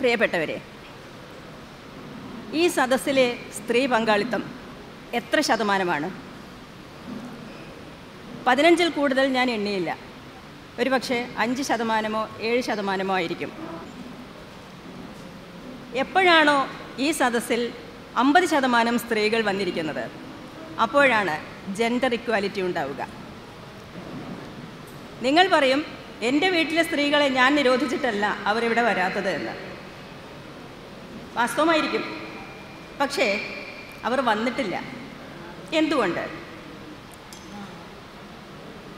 പ്രിയപ്പെട്ടവരെ ഈ സദസ്സിലെ സ്ത്രീ പങ്കാളിത്തം എത്ര ശതമാനമാണ്? പതിനഞ്ചിൽ കൂടുതൽ ഞാൻ എണ്ണിയില്ല. ഒരു പക്ഷേ അഞ്ച് ശതമാനമോ ഏഴ് ശതമാനമോ ആയിരിക്കും. എപ്പോഴാണോ ഈ സദസ്സിൽ അമ്പത് ശതമാനം സ്ത്രീകൾ വന്നിരിക്കുന്നത്? അപ്പോഴാണ് ജെൻഡർ ഇക്വാലിറ്റി ഉണ്ടാവുക. നിങ്ങൾ പറയും എന്റെ വീട്ടിലെ സ്ത്രീകളെ ഞാൻ നിരോധിച്ചിട്ടല്ല അവരിവിടെ വരാത്തത് എന്ന്. വാസ്തവമായിരിക്കും. പക്ഷേ അവർ വന്നിട്ടില്ല. എന്തുകൊണ്ട്?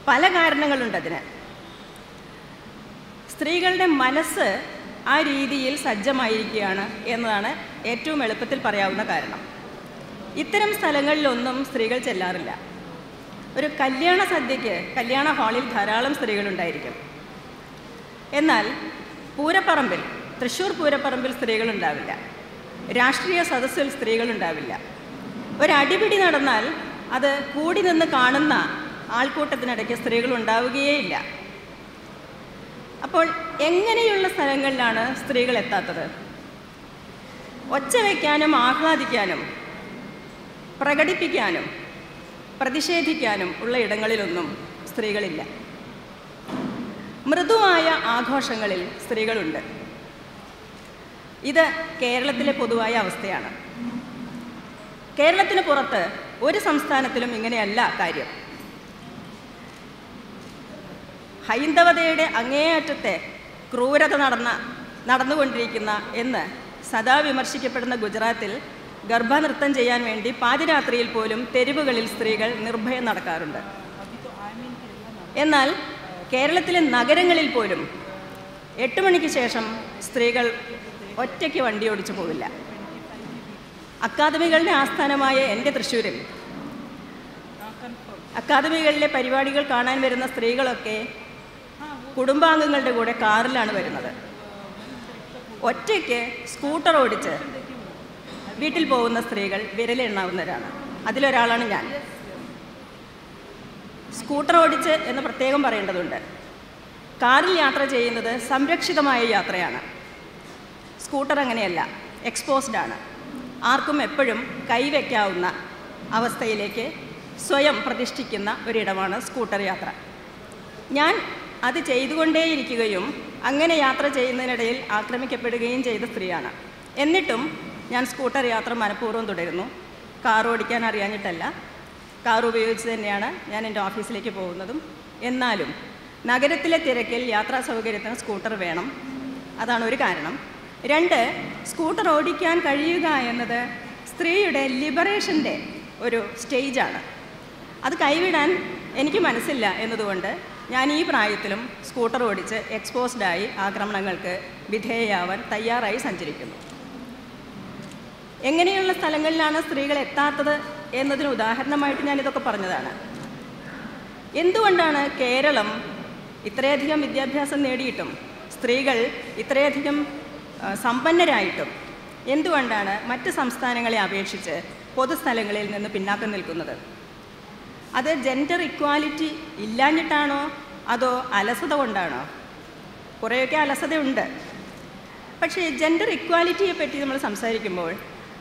പല കാരണങ്ങളുണ്ട് അതിന്. സ്ത്രീകളുടെ മനസ്സ് ആ രീതിയിൽ സജ്ജമായിരിക്കുകയാണ് എന്നതാണ് ഏറ്റവും എളുപ്പത്തിൽ പറയാവുന്ന കാരണം. ഇത്തരം സ്ഥലങ്ങളിലൊന്നും സ്ത്രീകൾ ചെല്ലാറില്ല. ഒരു കല്യാണ സദ്യയ്ക്ക് കല്യാണ ഹാളിൽ ധാരാളം സ്ത്രീകളുണ്ടായിരിക്കും. എന്നാൽ പൂരപ്പറമ്പിൽ തൃശ്ശൂർ പൂരപ്പറമ്പിൽ സ്ത്രീകളുണ്ടാവില്ല. രാഷ്ട്രീയ സദസ്സിൽ സ്ത്രീകളുണ്ടാവില്ല ഒരടിപിടി നടന്നാൽ അത് കൂടി നിന്ന് കാണുന്ന ആൾക്കൂട്ടത്തിനിടയ്ക്ക് സ്ത്രീകൾ ഉണ്ടാവുകയേയില്ല. അപ്പോൾ എങ്ങനെയുള്ള സ്ഥലങ്ങളിലാണ് സ്ത്രീകൾ എത്താത്തത്? ഒച്ച വയ്ക്കാനും ആഹ്ലാദിക്കാനും പ്രകടിപ്പിക്കാനും പ്രതിഷേധിക്കാനും ഉള്ള ഇടങ്ങളിലൊന്നും സ്ത്രീകളില്ല. മൃദുവായ ആഘോഷങ്ങളിൽ സ്ത്രീകളുണ്ട്. ഇത് കേരളത്തിലെ പൊതുവായ അവസ്ഥയാണ്. കേരളത്തിന് പുറത്ത് ഒരു സംസ്ഥാനത്തിലും ഇങ്ങനെയല്ല കാര്യം. ഹൈന്ദവതയുടെ അങ്ങേയറ്റത്തെ ക്രൂരത നടന്ന നടന്നുകൊണ്ടിരിക്കുന്ന എന്ന് സദാ വിമർശിക്കപ്പെടുന്ന ഗുജറാത്തിൽ ഗർഭനൃത്തം ചെയ്യാൻ വേണ്ടി പാതിരാത്രിയിൽ പോലും തെരുവുകളിൽ സ്ത്രീകൾ നിർഭയം നടക്കാറുണ്ട്. എന്നാൽ കേരളത്തിലെ നഗരങ്ങളിൽ പോലും എട്ട് മണിക്ക് ശേഷം സ്ത്രീകൾ ഒറ്റയ്ക്ക് വണ്ടി ഓടിച്ചു പോവില്ല. അക്കാദമികളുടെ ആസ്ഥാനമായ എന്റെ തൃശ്ശൂരിൽ അക്കാദമികളിലെ പരിപാടികൾ കാണാൻ വരുന്ന സ്ത്രീകളൊക്കെ കുടുംബാംഗങ്ങളുടെ കൂടെ കാറിലാണ് വരുന്നത്. ഒറ്റയ്ക്ക് സ്കൂട്ടർ ഓടിച്ച് വീട്ടിൽ പോകുന്ന സ്ത്രീകൾ വിരലെണ്ണാവുന്നവരാണ്. അതിലൊരാളാണ് ഞാൻ. സ്കൂട്ടർ ഓടിച്ച് എന്ന് പ്രത്യേകം പറയേണ്ടതുണ്ട്. കാറിൽ യാത്ര ചെയ്യുന്നത് സംരക്ഷിതമായ യാത്രയാണ്. സ്കൂട്ടർ അങ്ങനെയല്ല എക്സ്പോസ്ഡ് ആണ്. ആർക്കും എപ്പോഴും കൈവയ്ക്കാവുന്ന അവസ്ഥയിലേക്ക് സ്വയം പ്രതിഷ്ഠിക്കുന്ന ഒരിടമാണ് സ്കൂട്ടർ യാത്ര. ഞാൻ അത് ചെയ്തുകൊണ്ടേയിരിക്കുകയും അങ്ങനെ യാത്ര ചെയ്യുന്നതിനിടയിൽ ആക്രമിക്കപ്പെടുകയും ചെയ്ത സ്ത്രീയാണ്. എന്നിട്ടും ഞാൻ സ്കൂട്ടർ യാത്ര മനഃപൂർവം തുടരുന്നു. കാർ ഓടിക്കാൻ അറിയാഞ്ഞിട്ടല്ല. കാർ ഉപയോഗിച്ച് തന്നെയാണ് ഞാൻ എന്റെ ഓഫീസിലേക്ക് പോകുന്നതും. എന്നാലും നഗരത്തിലെ തിരക്കിൽ യാത്രാ സൗകര്യത്തിന് സ്കൂട്ടർ വേണം. അതാണ് ഒരു കാരണം. രണ്ട് സ്കൂട്ടർ ഓടിക്കാൻ കഴിയുക എന്നത് സ്ത്രീയുടെ ലിബറേഷന്റെ ഒരു സ്റ്റേജാണ്. അത് കൈവിടാൻ എനിക്ക് മനസ്സില്ല എന്നതുകൊണ്ട് ഞാൻ ഈ പ്രായത്തിലും സ്കൂട്ടർ ഓടിച്ച് എക്സ്പോസ്ഡായി ആക്രമണങ്ങൾക്ക് വിധേയയാവാൻ തയ്യാറായി സഞ്ചരിക്കുന്നു. എങ്ങനെയുള്ള സ്ഥലങ്ങളിലാണ് സ്ത്രീകൾ എത്താത്തത് എന്നതിന് ഉദാഹരണമായിട്ട് ഞാനിതൊക്കെ പറഞ്ഞതാണ്. എന്തുകൊണ്ടാണ് കേരളം ഇത്രയധികം വിദ്യാഭ്യാസം നേടിയിട്ടും സ്ത്രീകൾ ഇത്രയധികം സമ്പന്നരായിട്ടും എന്തുകൊണ്ടാണ് മറ്റ് സംസ്ഥാനങ്ങളെ അപേക്ഷിച്ച് പൊതുസ്ഥലങ്ങളിൽ നിന്ന് പിന്നാക്കം നിൽക്കുന്നത്? അത് ജെൻഡർ ഇക്വാലിറ്റി ഇല്ലാഞ്ഞിട്ടാണോ? അതോ അലസത കൊണ്ടാണോ? കുറേയൊക്കെ അലസതയുണ്ട്. പക്ഷേ ജെൻഡർ ഇക്വാലിറ്റിയെ പറ്റി നമ്മൾ സംസാരിക്കുമ്പോൾ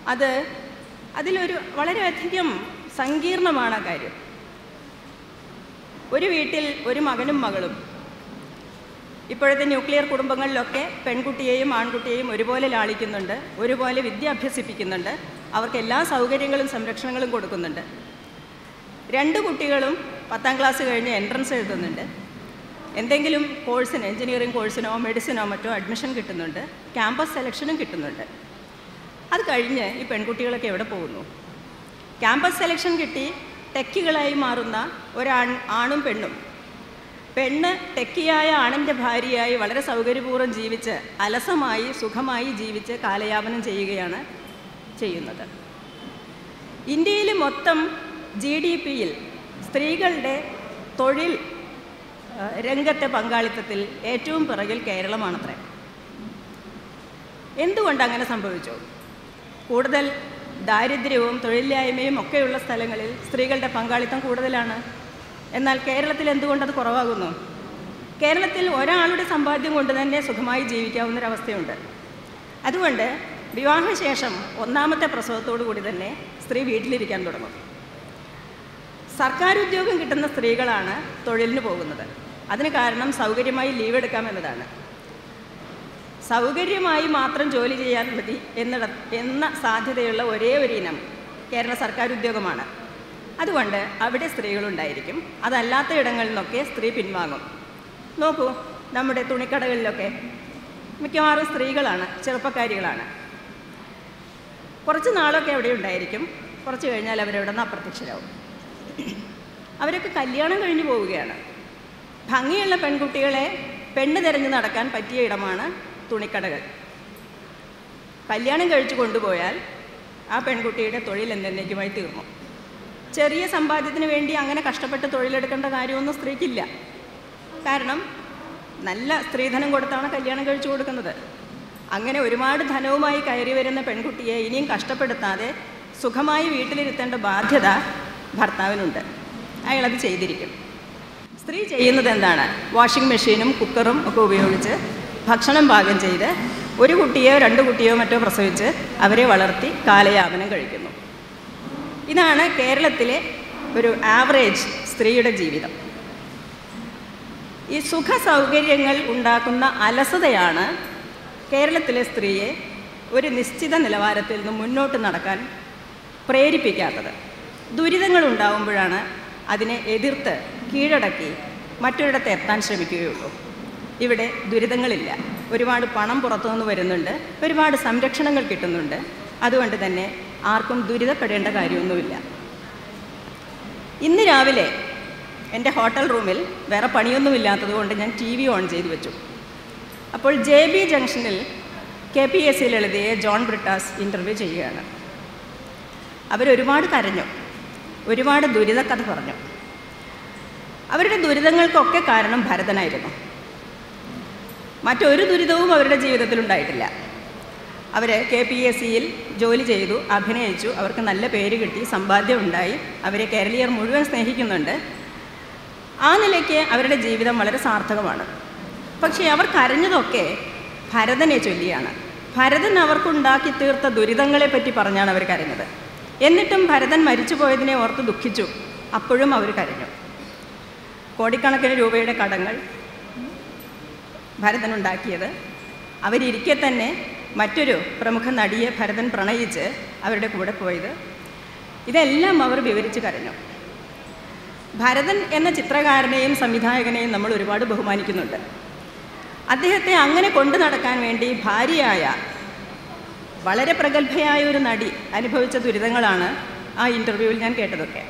അത് അതിലൊരു വളരെയധികം സങ്കീർണമാണ് കാര്യം. ഒരു വീട്ടിൽ ഒരു മകനും മകളും ഇപ്പോഴത്തെ ന്യൂക്ലിയർ കുടുംബങ്ങളിലൊക്കെ പെൺകുട്ടിയെയും ആൺകുട്ടിയെയും ഒരുപോലെ ലാളിക്കുന്നുണ്ട് ഒരുപോലെ വിദ്യ അഭ്യസിപ്പിക്കുന്നുണ്ട് അവർക്ക് എല്ലാ സൗകര്യങ്ങളും സംരക്ഷണങ്ങളും കൊടുക്കുന്നുണ്ട്. രണ്ട് കുട്ടികളും പത്താം ക്ലാസ് കഴിഞ്ഞ് എൻട്രൻസ് എഴുതുന്നുണ്ട്. എന്തെങ്കിലും കോഴ്സിന് എഞ്ചിനീയറിംഗ് കോഴ്സിനോ മെഡിസിനോ മറ്റോ അഡ്മിഷൻ കിട്ടുന്നുണ്ട് ക്യാമ്പസ് സെലക്ഷനും കിട്ടുന്നുണ്ട്. അത് കഴിഞ്ഞ് ഈ പെൺകുട്ടികളൊക്കെ എവിടെ പോകുന്നു? ക്യാമ്പസ് സെലക്ഷൻ കിട്ടി ടെക്കുകളായി മാറുന്ന ഒരാൺ ആണും പെണ്ണും പെണ്ണ് ടെക്കിയായ ആണിന്റെ ഭാര്യയായി വളരെ സൗകര്യപൂർവം ജീവിച്ച് അലസമായി സുഖമായി ജീവിച്ച് കാലയാപനം ചെയ്യുകയാണ് ചെയ്യുന്നത്. ഇന്ത്യയിൽ മൊത്തം ജി ഡി പിയിൽ സ്ത്രീകളുടെ തൊഴിൽ രംഗത്തെ പങ്കാളിത്തത്തിൽ ഏറ്റവും പിറകിൽ കേരളമാണത്രേ. എന്തുകൊണ്ട് അങ്ങനെ സംഭവിച്ചു? കൂടുതൽ ദാരിദ്ര്യവും തൊഴിലില്ലായ്മയും ഒക്കെയുള്ള സ്ഥലങ്ങളിൽ സ്ത്രീകളുടെ പങ്കാളിത്തം കൂടുതലാണ്. എന്നാൽ കേരളത്തിൽ എന്തുകൊണ്ടത് കുറവാകുന്നു? കേരളത്തിൽ ഒരാളുടെ സമ്പാദ്യം കൊണ്ട് തന്നെ സുഖമായി ജീവിക്കാവുന്നൊരവസ്ഥയുണ്ട്. അതുകൊണ്ട് വിവാഹശേഷം ഒന്നാമത്തെ പ്രസവത്തോടു കൂടി തന്നെ സ്ത്രീ വീട്ടിലിരിക്കാൻ തുടങ്ങും. സർക്കാർ ഉദ്യോഗം കിട്ടുന്ന സ്ത്രീകളാണ് തൊഴിലിന് പോകുന്നത്. അതിന് കാരണം സൗകര്യമായി ലീവ് എടുക്കാം എന്നതാണ്. സൗകര്യമായി മാത്രം ജോലി ചെയ്യാൻ മതി എന്നിട എന്ന സാധ്യതയുള്ള ഒരേ ഒരു ഇനം കേരള സർക്കാർ ഉദ്യോഗമാണ് അതുകൊണ്ട് അവിടെ സ്ത്രീകളുണ്ടായിരിക്കും. അതല്ലാത്ത ഇടങ്ങളിൽ നിന്നൊക്കെ സ്ത്രീ പിൻവാങ്ങും. നോക്കൂ നമ്മുടെ തുണിക്കടകളിലൊക്കെ മിക്കവാറും സ്ത്രീകളാണ് ചെറുപ്പക്കാരികളാണ്. കുറച്ച് നാളൊക്കെ അവിടെ ഉണ്ടായിരിക്കും. കുറച്ച് കഴിഞ്ഞാൽ അവരവിടെ നിന്ന് അപ്രത്യക്ഷരാകും അവരൊക്കെ കല്യാണം കഴിഞ്ഞു പോവുകയാണ്. ഭംഗിയുള്ള പെൺകുട്ടികളെ പെണ്ണ് തിരഞ്ഞു നടക്കാൻ പറ്റിയ ഇടമാണ് തുണിക്കടകൾ. കല്യാണം കഴിച്ചു കൊണ്ടുപോയാൽ ആ പെൺകുട്ടിയുടെ തൊഴിൽ എന്തെന്നേക്കുമായി തീർന്നു. ചെറിയ സമ്പാദ്യത്തിന് വേണ്ടി അങ്ങനെ കഷ്ടപ്പെട്ട് തൊഴിലെടുക്കേണ്ട കാര്യമൊന്നും സ്ത്രീക്കില്ല. കാരണം നല്ല സ്ത്രീധനം കൊടുത്താണ് കല്യാണം കഴിച്ചു കൊടുക്കുന്നത്. അങ്ങനെ ഒരുപാട് ധനവുമായി കയറി വരുന്ന പെൺകുട്ടിയെ ഇനിയും കഷ്ടപ്പെടുത്താതെ സുഖമായി വീട്ടിലിരുത്തേണ്ട ബാധ്യത ഭർത്താവിനുണ്ട്. അയാളത് ചെയ്തിരിക്കും. സ്ത്രീ ചെയ്യുന്നത് എന്താണ്? വാഷിംഗ് മെഷീനും കുക്കറും ഒക്കെ ഉപയോഗിച്ച് ഭക്ഷണം പാകം ചെയ്ത് ഒരു കുട്ടിയോ രണ്ട് കുട്ടിയോ മറ്റോ പ്രസവിച്ച് അവരെ വളർത്തി കാലയാപനം കഴിക്കുന്നു. ഇതാണ് കേരളത്തിലെ ഒരു ആവറേജ് സ്ത്രീയുടെ ജീവിതം. ഈ സുഖ സൗകര്യങ്ങൾ ഉണ്ടാക്കുന്ന അലസതയാണ് കേരളത്തിലെ സ്ത്രീയെ ഒരു നിശ്ചിത നിലവാരത്തിൽ നിന്ന് മുന്നോട്ട് നടക്കാൻ പ്രേരിപ്പിക്കാത്തത്. ദുരിതങ്ങൾ ഉണ്ടാകുമ്പോഴാണ് അതിനെ എതിർത്ത് കീഴടക്കി മറ്റൊരിടത്ത് എത്താൻ ശ്രമിക്കുകയുള്ളൂ. ഇവിടെ ദുരിതങ്ങളില്ല. ഒരുപാട് പണം പുറത്തുനിന്ന് വരുന്നുണ്ട്. ഒരുപാട് സംരക്ഷണങ്ങൾ കിട്ടുന്നുണ്ട്. അതുകൊണ്ട് തന്നെ ആർക്കും ദുരിതപ്പെടേണ്ട കാര്യമൊന്നുമില്ല. ഇന്ന് രാവിലെ എന്റെ ഹോട്ടൽ റൂമിൽ വേറെ പണിയൊന്നുമില്ലാത്തത് കൊണ്ട് ഞാൻ ടി വി ഓൺ ചെയ്തു വെച്ചു. അപ്പോൾ ജെ ബി ജംഗ്ഷനിൽ കെ പി എസ് സിയിൽ എഴുതിയ ജോൺ ബ്രിട്ടാസ് ഇന്റർവ്യൂ ചെയ്യുകയാണ്. അവരൊരുപാട് കരഞ്ഞു. ഒരുപാട് ദുരിതക്കഥ പറഞ്ഞു. അവരുടെ ദുരിതങ്ങൾക്കൊക്കെ കാരണം ഭരതനായിരുന്നു. മറ്റൊരു ദുരിതവും അവരുടെ ജീവിതത്തിൽ ഉണ്ടായിട്ടില്ല. അവർ കെ പി എസ് സിയിൽ ജോലി ചെയ്തു അഭിനയിച്ചു അവർക്ക് നല്ല പേര് കിട്ടി സമ്പാദ്യം ഉണ്ടായി അവരെ കേരളീയർ മുഴുവൻ സ്നേഹിക്കുന്നുണ്ട്. ആ നിലയ്ക്ക് അവരുടെ ജീവിതം വളരെ സാർത്ഥകമാണ്. പക്ഷേ അവർ കരഞ്ഞതൊക്കെ ഭരതനെ ചൊല്ലിയാണ്. ഭരതൻ അവർക്കുണ്ടാക്കി തീർത്ത ദുരിതങ്ങളെ പറ്റി പറഞ്ഞാണ് അവർ കരഞ്ഞത്. എന്നിട്ടും ഭരതൻ മരിച്ചു പോയതിനെ ഓർത്ത് ദുഃഖിച്ചു. അപ്പോഴും അവർ കരഞ്ഞു. കോടിക്കണക്കിന് രൂപയുടെ കടങ്ങൾ ഭരതനുണ്ടാക്കിയത്. അവരിരിക്കെ തന്നെ മറ്റൊരു പ്രമുഖ നടിയെ ഭരതൻ പ്രണയിച്ച് അവരുടെ കൂടെ പോയത്. ഇതെല്ലാം അവർ വിവരിച്ച് കരഞ്ഞു. ഭരതൻ എന്ന ചിത്രകാരനെയും സംവിധായകനെയും നമ്മൾ ഒരുപാട് ബഹുമാനിക്കുന്നുണ്ട്. അദ്ദേഹത്തെ അങ്ങനെ കൊണ്ടു നടക്കാൻ വേണ്ടി ഭാര്യയായ വളരെ പ്രഗത്ഭയായ ഒരു നടി അനുഭവിച്ച ദുരിതങ്ങളാണ് ആ ഇന്റർവ്യൂവിൽ ഞാൻ കേട്ടതൊക്കെ.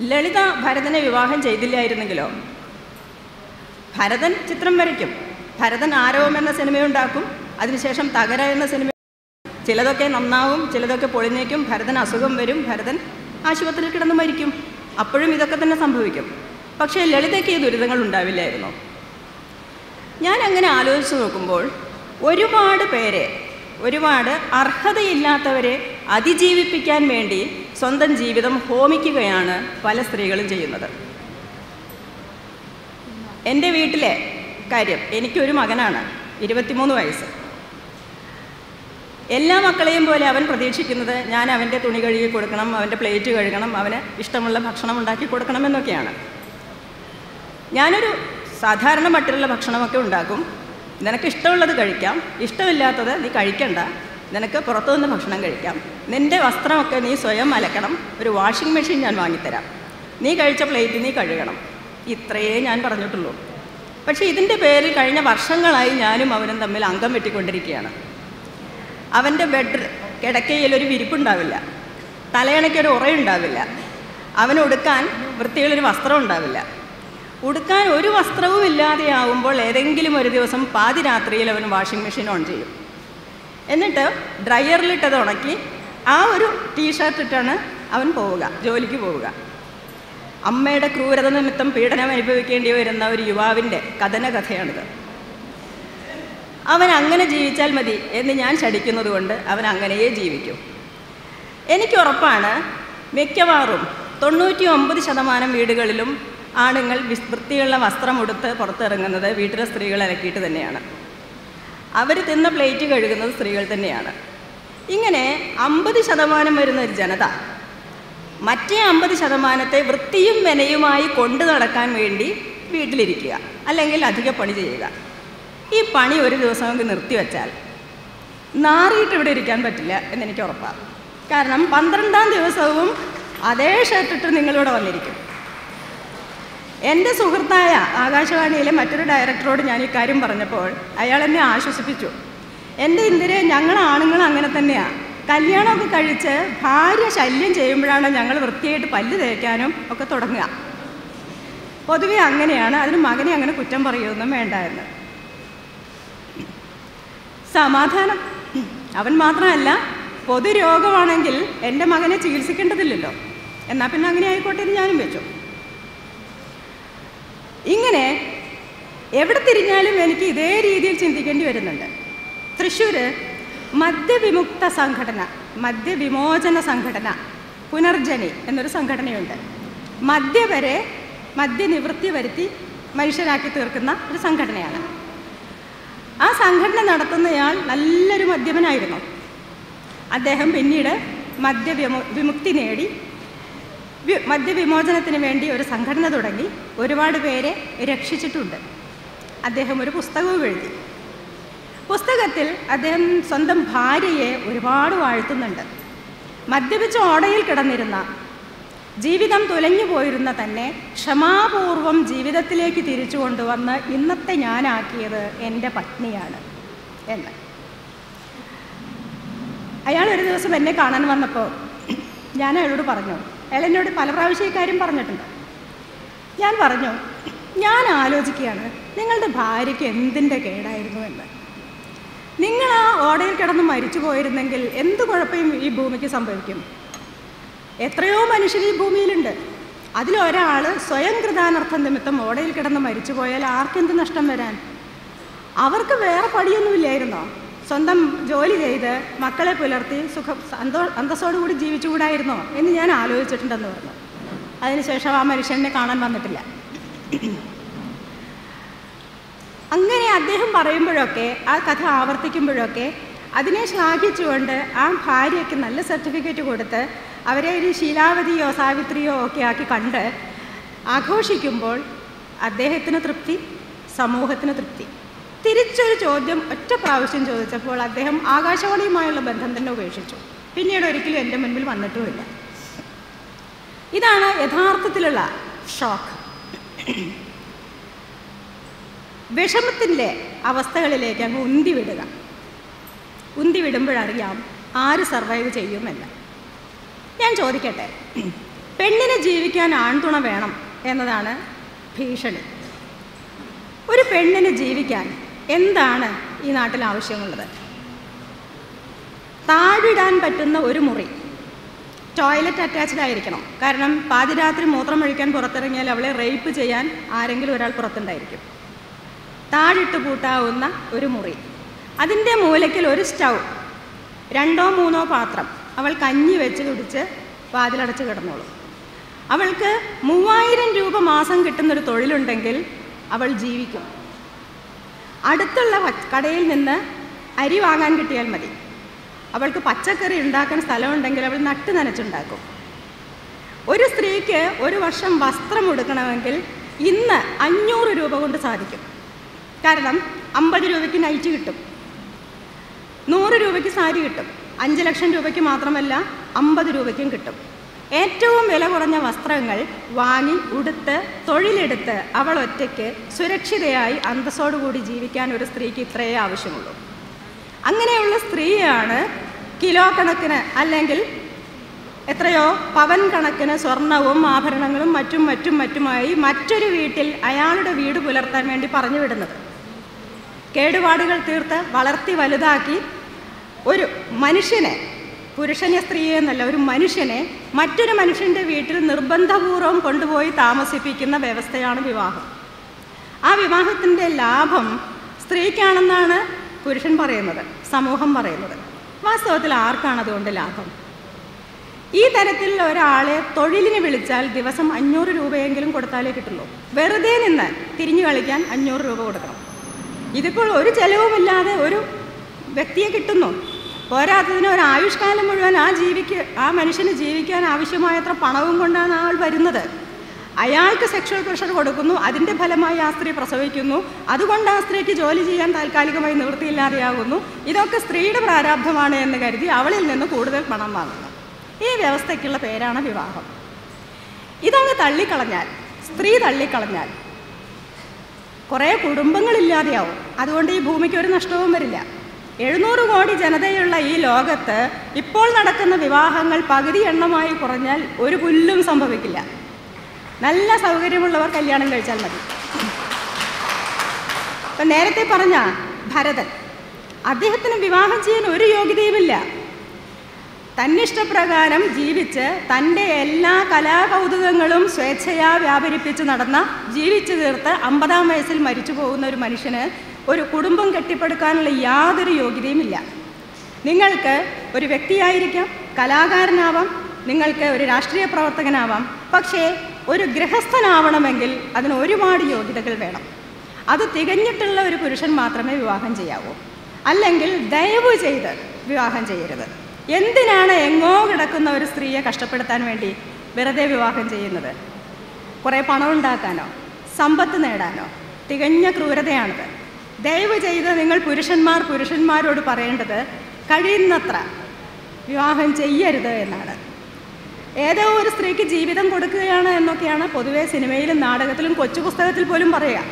ലളിത ഭരതനെ വിവാഹം ചെയ്തില്ലായിരുന്നെങ്കിലോ? ഭരതൻ ചിത്രം വരയ്ക്കും. ഭരതൻ ആരവം എന്ന സിനിമയുണ്ടാക്കും. അതിനുശേഷം തകര എന്ന സിനിമ ചിലതൊക്കെ നന്നാവും ചിലതൊക്കെ പൊളിഞ്ഞേക്കും. ഭരതൻ അസുഖം വരും. ഭരതൻ ആശുപത്രിയിൽ കിടന്ന് മരിക്കും. അപ്പോഴും ഇതൊക്കെ തന്നെ സംഭവിക്കും. പക്ഷേ ലളിതയ്ക്ക് ഈ ദുരിതങ്ങൾ ഉണ്ടാവില്ലായിരുന്നു. ഞാൻ അങ്ങനെ ആലോചിച്ച് നോക്കുമ്പോൾ ഒരുപാട് പേരെ ഒരുപാട് അർഹതയില്ലാത്തവരെ അതിജീവിപ്പിക്കാൻ വേണ്ടി സ്വന്തം ജീവിതം ഹോമിക്കുകയാണ് പല സ്ത്രീകളും ചെയ്യുന്നത്. എന്റെ വീട്ടിലെ കാര്യം എനിക്കൊരു മകനാണ് ഇരുപത്തിമൂന്ന് വയസ്സ്. എല്ലാ മക്കളെയും പോലെ അവൻ പ്രതീക്ഷിക്കുന്നത് ഞാൻ അവന്റെ തുണി കഴുകി കൊടുക്കണം അവന്റെ പ്ലേറ്റ് കഴുകണം അവന് ഇഷ്ടമുള്ള ഭക്ഷണം ഉണ്ടാക്കി കൊടുക്കണം എന്നൊക്കെയാണ്. ഞാനൊരു സാധാരണ മട്ടിലുള്ള ഭക്ഷണമൊക്കെ ഉണ്ടാക്കും. നിനക്ക് ഇഷ്ടമുള്ളത് കഴിക്കാം. ഇഷ്ടമില്ലാത്തത് നീ കഴിക്കണ്ട. നിനക്ക് പുറത്തുനിന്ന് ഭക്ഷണം കഴിക്കാം. നിന്റെ വസ്ത്രമൊക്കെ നീ സ്വയം അലക്കണം. ഒരു വാഷിംഗ് മെഷീൻ ഞാൻ വാങ്ങിത്തരാം. നീ കഴിച്ച പ്ലേറ്റ് നീ കഴുകണം. ഇത്രയേ ഞാൻ പറഞ്ഞിട്ടുള്ളൂ. പക്ഷേ ഇതിന്റെ പേരിൽ കഴിഞ്ഞ വർഷങ്ങളായി ഞാനും അവനും തമ്മിൽ അംഗം വെട്ടിക്കൊണ്ടിരിക്കുകയാണ്. അവന്റെ ബെഡ് കിടക്കയിൽ ഒരു വിരിപ്പുണ്ടാവില്ല. തലയണയ്ക്കൊരു ഉറയുണ്ടാവില്ല. അവൻ ഉടുക്കാൻ വൃത്തിയുള്ളൊരു വസ്ത്രം ഉണ്ടാവില്ല. ഉടുക്കാൻ ഒരു വസ്ത്രവും ഇല്ലാതെയാവുമ്പോൾ ഏതെങ്കിലും ഒരു ദിവസം പാതിരാത്രിയിൽ അവൻ വാഷിംഗ് മെഷീൻ ഓൺ ചെയ്യും. എന്നിട്ട് ഡ്രയറിലിട്ടത് ഉണക്കി ആ ഒരു ടീഷർട്ട് ഇട്ടാണ് അവൻ പോവുക ജോലിക്ക് പോവുക. അമ്മയുടെ ക്രൂരത നിമിത്തം പീഡനം അനുഭവിക്കേണ്ടി വരുന്ന ഒരു യുവാവിന്റെ കഥന കഥയാണിത് അവൻ അങ്ങനെ ജീവിച്ചാൽ മതി എന്ന് ഞാൻ ശടിക്കുന്നത് കൊണ്ട് അവൻ അങ്ങനെയേ ജീവിക്കും. എനിക്ക് ഉറപ്പാണ് മിക്കവാറും തൊണ്ണൂറ്റി ഒമ്പത് ശതമാനം വീടുകളിലും ആണുങ്ങൾ വൃത്തിയുള്ള വസ്ത്രം ഉടുത്ത് പുറത്തിറങ്ങുന്നത് വീട്ടിലെ സ്ത്രീകൾ ഇറക്കിയിട്ട് തന്നെയാണ്. അവർ തിന്ന പ്ലേറ്റ് കഴുകുന്നത് സ്ത്രീകൾ തന്നെയാണ്. ഇങ്ങനെ അമ്പത് ശതമാനം വരുന്ന ഒരു ജനത മറ്റേ അമ്പത് ശതമാനത്തെ വൃത്തിയും മെനയുമായി കൊണ്ടു നടക്കാൻ വേണ്ടി വീട്ടിലിരിക്കുക അല്ലെങ്കിൽ അധിക പണി ചെയ്യുക. ഈ പണി ഒരു ദിവസം നമുക്ക് നിർത്തിവെച്ചാൽ നാറിയിട്ട് ഇവിടെ ഇരിക്കാൻ പറ്റില്ല എന്നെനിക്ക് ഉറപ്പാണ്. കാരണം പന്ത്രണ്ടാം ദിവസവും അതേ ഷർട്ടിട്ട് നിങ്ങളിവിടെ വന്നിരിക്കും. എന്റെ സുഹൃത്തായ ആകാശവാണിയിലെ മറ്റൊരു ഡയറക്ടറോട് ഞാൻ ഈ കാര്യം പറഞ്ഞപ്പോൾ അയാൾ എന്നെ ആശ്വസിപ്പിച്ചു. എന്റെ ഇന്ദിരെ ഞങ്ങൾ ആണുങ്ങൾ അങ്ങനെ തന്നെയാണ് കല്യാണമൊക്കെ കഴിച്ച് ഭാര്യ ശല്യം ചെയ്യുമ്പോഴാണ് ഞങ്ങൾ വൃത്തിയായിട്ട് പല്ല് തേക്കാനും ഒക്കെ തുടങ്ങുക. പൊതുവെ അങ്ങനെയാണ്. അതിന് മകനെ അങ്ങനെ കുറ്റം പറയുമെന്നും വേണ്ട എന്ന് സമാധാനം. അവൻ മാത്രമല്ല പൊതുരോഗമാണെങ്കിൽ എന്റെ മകനെ ചികിത്സിക്കേണ്ടതില്ലല്ലോ. എന്നാൽ പിന്നെ അങ്ങനെ ആയിക്കോട്ടെ എന്ന് ഞാനും വെച്ചു. ഇങ്ങനെ എവിടെ തിരിഞ്ഞാലും എനിക്ക് ഇതേ രീതിയിൽ ചിന്തിക്കേണ്ടി വരുന്നുണ്ട്. തൃശ്ശൂർ മദ്യവിമുക്ത സംഘടന മദ്യവിമോചന സംഘടന പുനർജനി എന്നൊരു സംഘടനയുണ്ട്. മദ്യവരെ മദ്യനിവൃത്തി വരുത്തി മനുഷ്യരാക്കി തീർക്കുന്ന ഒരു സംഘടനയാണ്. ആ സംഘടന നടത്തുന്നയാൾ നല്ലൊരു മദ്യപനായിരുന്നു. അദ്ദേഹം പിന്നീട് മദ്യവിമു വിമുക്തി നേടി. മദ്യവിമോചനത്തിന് വേണ്ടി ഒരു സംഘടന തുടങ്ങി. ഒരുപാട് പേരെ രക്ഷിച്ചിട്ടുണ്ട്. അദ്ദേഹം ഒരു പുസ്തകവും എഴുതി. പുസ്തകത്തിൽ അദ്ദേഹം സ്വന്തം ഭാര്യയെ ഒരുപാട് വാഴ്ത്തുന്നുണ്ട്. മദ്യപിച്ച് ഓടയിൽ കിടന്നിരുന്ന ജീവിതം തുലഞ്ഞുപോയിരുന്ന തന്നെ ക്ഷമാപൂർവം ജീവിതത്തിലേക്ക് തിരിച്ചു കൊണ്ടുവന്ന് ഇന്നത്തെ ഞാനാക്കിയത് എന്റെ പത്നിയാണ് എന്ന്. അയാൾ ഒരു ദിവസം എന്നെ കാണാൻ വന്നപ്പോൾ ഞാൻ അയാളോട് പറഞ്ഞു അയാൾ എന്നോട് പല പ്രാവശ്യം ഇക്കാര്യം കാര്യം പറഞ്ഞിട്ടുണ്ട്. ഞാൻ പറഞ്ഞു ഞാൻ ആലോചിക്കുകയാണ് നിങ്ങളുടെ ഭാര്യയ്ക്ക് എന്തിന്റെ കേടായിരുന്നു എന്ന്. നിങ്ങൾ ആ ഓടയിൽ കിടന്ന് മരിച്ചു പോയിരുന്നെങ്കിൽ എന്ത് കുഴപ്പം ഈ ഭൂമിക്ക് സംഭവിക്കും? എത്രയോ മനുഷ്യർ ഈ ഭൂമിയിലുണ്ട്. അതിലൊരാൾ സ്വയം കൃതാനർത്ഥ നിമിത്തം ഓടയിൽ കിടന്ന് മരിച്ചു പോയാൽ ആർക്കെന്ത് നഷ്ടം വരാൻ? അവർക്ക് വേറെ പടിയൊന്നുമില്ലായിരുന്നോ സ്വന്തം ജോലി ചെയ്ത് മക്കളെ പുലർത്തി സുഖം സന്തോ അന്തസ്സോടുകൂടി ജീവിച്ചുകൂടായിരുന്നോ എന്ന് ഞാൻ ആലോചിച്ചിട്ടുണ്ടെന്ന് പറഞ്ഞു. അതിനുശേഷം ആ മനുഷ്യനെ കാണാൻ വന്നിട്ടില്ല. അങ്ങനെ അദ്ദേഹം പറയുമ്പോഴൊക്കെ ആ കഥ ആവർത്തിക്കുമ്പോഴൊക്കെ അതിനെ ശ്ലാഘിച്ചുകൊണ്ട് ആ ഭാര്യയ്ക്ക് നല്ല സർട്ടിഫിക്കറ്റ് കൊടുത്ത് അവരെ ഒരു ശീലാവതിയോ സാവിത്രിയോ ഒക്കെ ആക്കി കണ്ട് ആഘോഷിക്കുമ്പോൾ അദ്ദേഹത്തിന് തൃപ്തി സമൂഹത്തിന് തൃപ്തി. തിരിച്ചൊരു ചോദ്യം ഒറ്റ പ്രാവശ്യം ചോദിച്ചപ്പോൾ അദ്ദേഹം ആകാശവാണിയുമായുള്ള ബന്ധം തന്നെ ഉപേക്ഷിച്ചു. പിന്നീട് ഒരിക്കലും എന്റെ മുൻപിൽ വന്നിട്ടുമില്ല. ഇതാണ് യഥാർത്ഥത്തിലുള്ള ഷോക്ക്. വിഷമത്തിന്റെ അവസ്ഥകളിലേക്ക് അങ്ങ് ഉന്തി വിടുക. ഉന്തി വിടുമ്പോഴറിയാം ആര് സർവൈവ് ചെയ്യുമെന്ന്. ഞാൻ ചോദിക്കട്ടെ? പെണ്ണിന് ജീവിക്കാൻ ആൺതുണ വേണം എന്നതാണ് ഭീഷണി. ഒരു പെണ്ണിന് ജീവിക്കാൻ എന്താണ് ഈ നാട്ടിൽ ആവശ്യമുള്ളത്? താഴിടാൻ പറ്റുന്ന ഒരു മുറി ടോയ്ലറ്റ് അറ്റാച്ച്ഡ് ആയിരിക്കണം. കാരണം പാതിരാത്രി മൂത്രം ഒഴിക്കാൻ പുറത്തിറങ്ങിയാൽ അവളെ റേപ്പ് ചെയ്യാൻ ആരെങ്കിലും ഒരാൾ പുറത്തുണ്ടായിരിക്കും. താഴിട്ട് പൂട്ടാവുന്ന ഒരു മുറി. അതിന്റെ മൂലയ്ക്കൽ ഒരു സ്റ്റൗ രണ്ടോ മൂന്നോ പാത്രം അവൾ കഞ്ഞി വെച്ച് കുടിച്ച് വാതിലടച്ച് കിടന്നോളും. അവൾക്ക് മൂവായിരം രൂപ മാസം കിട്ടുന്നൊരു തൊഴിലുണ്ടെങ്കിൽ അവൾ ജീവിക്കും. അടുത്തുള്ള കടയിൽ നിന്ന് അരി വാങ്ങാൻ കിട്ടിയാൽ മതി. അവൾക്ക് പച്ചക്കറി ഉണ്ടാക്കാൻ സ്ഥലമുണ്ടെങ്കിൽ അവൾ നട്ട് നനച്ചുണ്ടാക്കും. ഒരു സ്ത്രീക്ക് ഒരു വർഷം വസ്ത്രം ഉടുക്കണമെങ്കിൽ ഇന്ന് അഞ്ഞൂറ് രൂപ കൊണ്ട് സാധിക്കും. കാരണം അമ്പത് രൂപയ്ക്ക് നൈറ്റ് കിട്ടും. നൂറ് രൂപയ്ക്ക് സാരി കിട്ടും. അഞ്ച് ലക്ഷം രൂപയ്ക്ക് മാത്രമല്ല അമ്പത് രൂപയ്ക്കും കിട്ടും. ഏറ്റവും വില കുറഞ്ഞ വസ്ത്രങ്ങൾ വാങ്ങി ഉടുത്ത് തൊഴിലെടുത്ത് അവൾ ഒറ്റയ്ക്ക് സുരക്ഷിതയായി അന്തസ്സോടുകൂടി ജീവിക്കാൻ ഒരു സ്ത്രീക്ക് ഇത്രയേ ആവശ്യമുള്ളൂ. അങ്ങനെയുള്ള സ്ത്രീയാണ് കിലോ കണക്കിന് അല്ലെങ്കിൽ എത്രയോ പവൻ കണക്കിന് സ്വർണവും ആഭരണങ്ങളും മറ്റും മറ്റും മറ്റുമായി മറ്റൊരു വീട്ടിൽ അയാളുടെ വീട് പുലർത്താൻ വേണ്ടി പറഞ്ഞു വിടുന്നത്. കേടുപാടുകൾ തീർത്ത് വളർത്തി വലുതാക്കി ഒരു മനുഷ്യനെ പുരുഷനെ സ്ത്രീയെ എന്നല്ല ഒരു മനുഷ്യനെ മറ്റൊരു മനുഷ്യന്റെ വീട്ടിൽ നിർബന്ധപൂർവം കൊണ്ടുപോയി താമസിപ്പിക്കുന്ന വ്യവസ്ഥയാണ് വിവാഹം. ആ വിവാഹത്തിന്റെ ലാഭം സ്ത്രീക്കാണെന്നാണ് പുരുഷൻ പറയുന്നത് സമൂഹം പറയുന്നത്. വാസ്തവത്തിൽ ആർക്കാണ് അതുകൊണ്ട് ലാഭം? ഈ തരത്തിൽ ഒരാളെ തൊഴിലിന് വിളിച്ചാൽ ദിവസം അഞ്ഞൂറ് രൂപയെങ്കിലും കൊടുത്താലേ കിട്ടുള്ളൂ. വെറുതെ നിന്ന് തിരിഞ്ഞു കളിക്കാൻ അഞ്ഞൂറ് രൂപ കൊടുക്കണം. ഇതിപ്പോൾ ഒരു ചെലവുമില്ലാതെ ഒരു വ്യക്തിയെ കിട്ടുന്നു. പോരാത്തതിന് ഒരു ആയുഷ്കാലം മുഴുവൻ ആ ജീവിക്ക് ആ മനുഷ്യന് ജീവിക്കാൻ ആവശ്യമായത്ര പണവും കൊണ്ടാണ് ആൾ വരുന്നത്. അയാൾക്ക് സെക്ഷൽ പ്രഷർ കൊടുക്കുന്നു അതിന്റെ ഫലമായി ആ സ്ത്രീ പ്രസവിക്കുന്നു. അതുകൊണ്ട് ആ സ്ത്രീക്ക് ജോലി ചെയ്യാൻ താൽക്കാലികമായി നിവൃത്തിയില്ലാതെയാകുന്നു. ഇതൊക്കെ സ്ത്രീയുടെ പ്രാരാബ്ധമാണ് എന്ന് കരുതി അവളിൽ നിന്ന് കൂടുതൽ പണം വാങ്ങുന്നു. ഈ വ്യവസ്ഥയ്ക്കുള്ള പേരാണ് വിവാഹം. ഇതങ്ങ് തള്ളിക്കളഞ്ഞാൽ സ്ത്രീ തള്ളിക്കളഞ്ഞാൽ കുറേ കുടുംബങ്ങളില്ലാതെയാവും. അതുകൊണ്ട് ഈ ഭൂമിക്ക് ഒരു നഷ്ടവും വരില്ല. എഴുന്നൂറ് കോടി ജനതയുള്ള ഈ ലോകത്ത് ഇപ്പോൾ നടക്കുന്ന വിവാഹങ്ങൾ പകുതി എണ്ണമായി കുറഞ്ഞാൽ ഒരു പുല്ലും സംഭവിക്കില്ല. നല്ല സൗകര്യമുള്ളവർ കല്യാണം കഴിച്ചാൽ മതി. ഇപ്പം നേരത്തെ പറഞ്ഞ ഭരതൻ അദ്ദേഹത്തിന് വിവാഹം ചെയ്യാൻ ഒരു യോഗ്യതയുമില്ല. തന്നിഷ്ടപ്രകാരം ജീവിച്ച് തന്റെ എല്ലാ കലാകൗതുകങ്ങളും സ്വേച്ഛയാ വ്യാപരിപ്പിച്ച് നടന്ന ജീവിച്ചു തീർത്ത് അമ്പതാം വയസ്സിൽ മരിച്ചു പോകുന്ന ഒരു മനുഷ്യന് ഒരു കുടുംബം കെട്ടിപ്പടുക്കാനുള്ള യാതൊരു യോഗ്യതയുമില്ല. നിങ്ങൾക്ക് ഒരു വ്യക്തിയായിരിക്കാം കലാകാരനാവാം നിങ്ങൾക്ക് ഒരു രാഷ്ട്രീയ പ്രവർത്തകനാവാം പക്ഷേ ഒരു ഗൃഹസ്ഥനാവണമെങ്കിൽ അതിന് ഒരുപാട് യോഗ്യതകൾ വേണം. അത് തികഞ്ഞിട്ടുള്ള ഒരു പുരുഷൻ മാത്രമേ വിവാഹം ചെയ്യാവൂ. അല്ലെങ്കിൽ ദയവ് ചെയ്ത് വിവാഹം ചെയ്യരുത്. എന്തിനാണ് എങ്ങോ കിടക്കുന്ന ഒരു സ്ത്രീയെ കഷ്ടപ്പെടുത്താൻ വേണ്ടി വെറുതെ വിവാഹം ചെയ്യുന്നത്? കുറേ പണം ഉണ്ടാക്കാനോ സമ്പത്ത് നേടാനോ തികഞ്ഞ ക്രൂരതയാണിത്. ദയവ് ചെയ്ത് നിങ്ങൾ പുരുഷന്മാർ പുരുഷന്മാരോട് പറയേണ്ടത് കഴിയുന്നത്ര വിവാഹം ചെയ്യരുത് എന്നാണ്. ഏതോ ഒരു സ്ത്രീക്ക് ജീവിതം കൊടുക്കുകയാണ് എന്നൊക്കെയാണ് പൊതുവേ സിനിമയിലും നാടകത്തിലും കൊച്ചു പുസ്തകത്തിൽ പോലും പറയുക.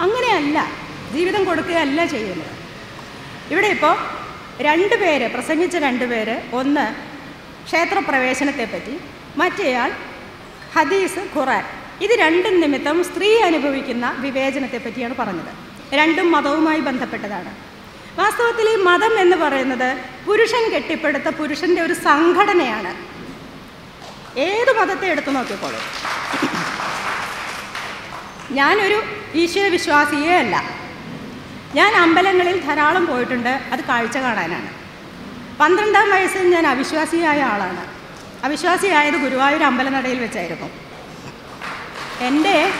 അങ്ങനെയല്ല ജീവിതം കൊടുക്കുകയല്ല ചെയ്യുന്നത്. ഇവിടെ ഇപ്പോൾ രണ്ട് പേര് പ്രസംഗിച്ച രണ്ട് പേര് ഒന്ന് ക്ഷേത്രപ്രവേശനത്തെപ്പറ്റി മറ്റേയാൾ ഹദീസ് ഖുറാൻ. ഇത് രണ്ടും നിമിത്തം സ്ത്രീ അനുഭവിക്കുന്ന വിവേചനത്തെ പറ്റിയാണ് പറഞ്ഞത്. രണ്ടും മതവുമായി ബന്ധപ്പെട്ടതാണ്. വാസ്തവത്തിൽ ഈ മതം എന്ന് പറയുന്നത് പുരുഷൻ കെട്ടിപ്പടുത്ത പുരുഷന്റെ ഒരു സംഘടനയാണ്. ഏത് മതത്തെ എടുത്തു നോക്കിക്കോളൂ ഞാനൊരു ഈശ്വര വിശ്വാസിയേ അല്ല. ഞാൻ അമ്പലങ്ങളിൽ ധാരാളം പോയിട്ടുണ്ട് അത് കാഴ്ച കാണാനാണ്. പന്ത്രണ്ടാം വയസ്സിൽ ഞാൻ അവിശ്വാസിയായ ആളാണ്. അവിശ്വാസിയായത് ഗുരുവായൂർ അമ്പലനടയിൽ വെച്ചായിരുന്നു. എന്റെ